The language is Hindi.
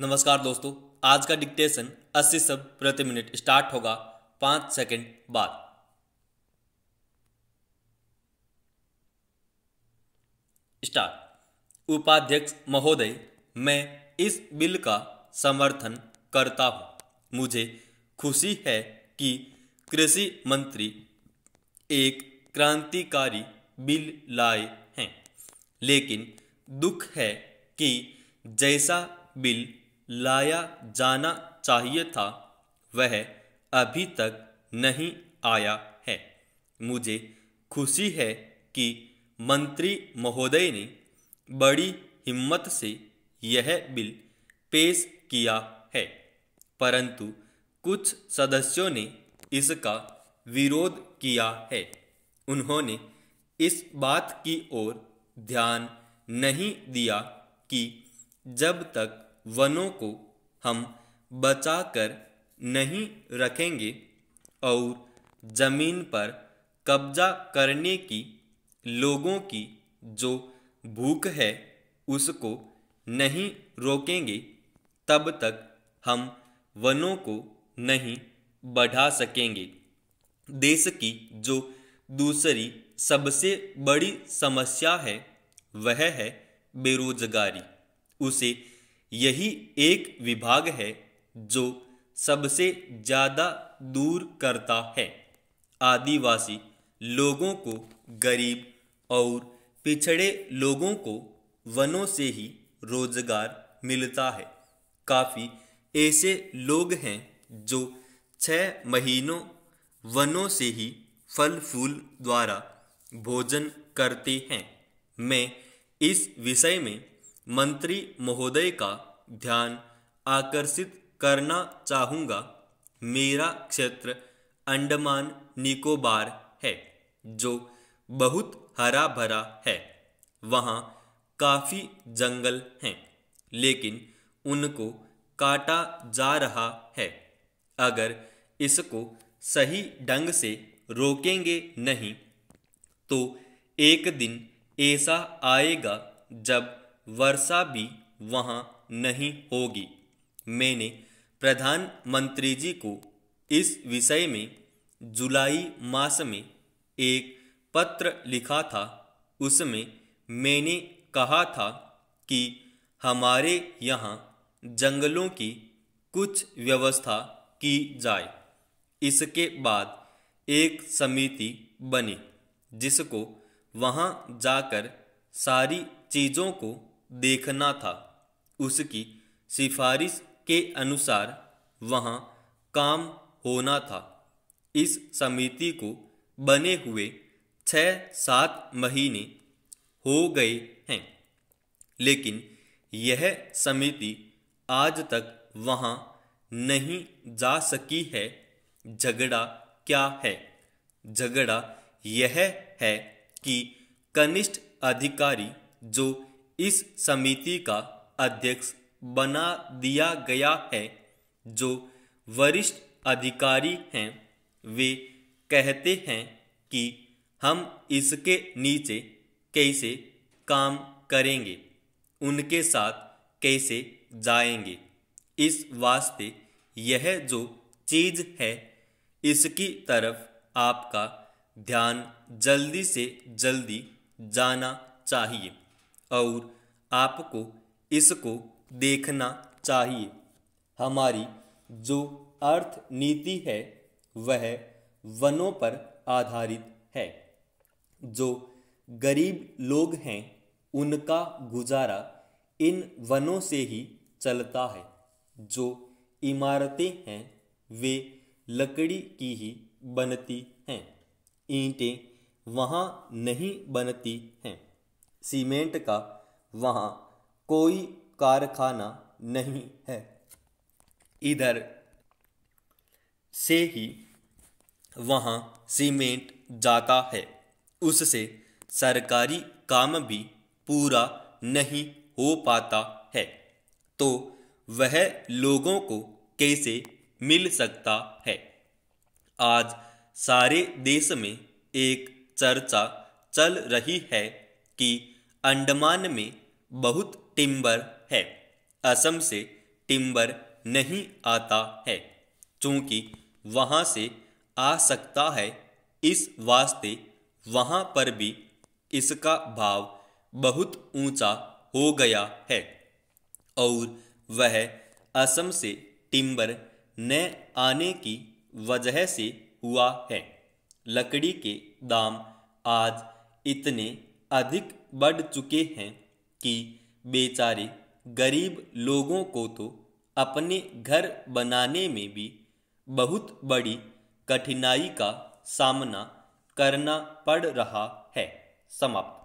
नमस्कार दोस्तों, आज का डिक्टेशन 80 शब्द प्रति मिनट स्टार्ट होगा, पाँच सेकंड बाद स्टार्ट उपाध्यक्ष महोदय, मैं इस बिल का समर्थन करता हूँ। मुझे खुशी है कि कृषि मंत्री एक क्रांतिकारी बिल लाए हैं, लेकिन दुख है कि जैसा बिल लाया जाना चाहिए था, वह अभी तक नहीं आया है। मुझे खुशी है कि मंत्री महोदय ने बड़ी हिम्मत से यह बिल पेश किया है, परंतु कुछ सदस्यों ने इसका विरोध किया है। उन्होंने इस बात की ओर ध्यान नहीं दिया कि जब तक वनों को हम बचाकर नहीं रखेंगे और ज़मीन पर कब्जा करने की, लोगों की जो भूख है, उसको नहीं रोकेंगे। तब तक हम वनों को नहीं बढ़ा सकेंगे। देश की जो दूसरी सबसे बड़ी समस्या है, वह है बेरोजगारी। उसे यही एक विभाग है जो सबसे ज़्यादा दूर करता है। आदिवासी लोगों को, गरीब और पिछड़े लोगों को वनों से ही रोज़गार मिलता है। काफ़ी ऐसे लोग हैं जो छः महीनों वनों से ही फल फूल द्वारा भोजन करते हैं। मैं इस विषय में मंत्री महोदय का ध्यान आकर्षित करना चाहूँगा। मेरा क्षेत्र अंडमान निकोबार है, जो बहुत हरा भरा है। वहाँ काफ़ी जंगल हैं, लेकिन उनको काटा जा रहा है। अगर इसको सही ढंग से रोकेंगे नहीं तो एक दिन ऐसा आएगा जब वर्षा भी वहाँ नहीं होगी। मैंने प्रधानमंत्री जी को इस विषय में जुलाई मास में एक पत्र लिखा था। उसमें मैंने कहा था कि हमारे यहाँ जंगलों की कुछ व्यवस्था की जाए। इसके बाद एक समिति बनी, जिसको वहाँ जाकर सारी चीज़ों को देखना था। उसकी सिफारिश के अनुसार वहाँ काम होना था। इस समिति को बने हुए छः सात महीने हो गए हैं। लेकिन यह समिति आज तक वहाँ नहीं जा सकी है। झगड़ा क्या है? झगड़ा यह है कि कनिष्ठ अधिकारी जो इस समिति का अध्यक्ष बना दिया गया है, जो वरिष्ठ अधिकारी हैं। वे कहते हैं कि हम इसके नीचे कैसे काम करेंगे, उनके साथ कैसे जाएँगे। इस वास्ते यह जो चीज़ है, इसकी तरफ़ आपका ध्यान जल्दी से जल्दी जाना चाहिए। और आपको इसको देखना चाहिए। हमारी जो अर्थ नीति है, वह वनों पर आधारित है। जो गरीब लोग हैं, उनका गुजारा इन वनों से ही चलता है। जो इमारतें हैं, वे लकड़ी की ही बनती हैं। ईंटें वहाँ नहीं बनती हैं। सीमेंट का वहाँ कोई कारखाना नहीं है। इधर से ही वहाँ सीमेंट जाता है। उससे सरकारी काम भी पूरा नहीं हो पाता है। तो वह लोगों को कैसे मिल सकता है? आज सारे देश में एक चर्चा चल रही है कि अंडमान में बहुत टिम्बर है। असम से टिम्बर नहीं आता है, चूँकि वहाँ से आ सकता है। इस वास्ते वहाँ पर भी इसका भाव बहुत ऊँचा हो गया है और वह असम से टिम्बर न आने की वजह से हुआ है। लकड़ी के दाम आज इतने अधिक बढ़ चुके हैं कि बेचारे गरीब लोगों को तो अपने घर बनाने में भी बहुत बड़ी कठिनाई का सामना करना पड़ रहा है। समाप्त।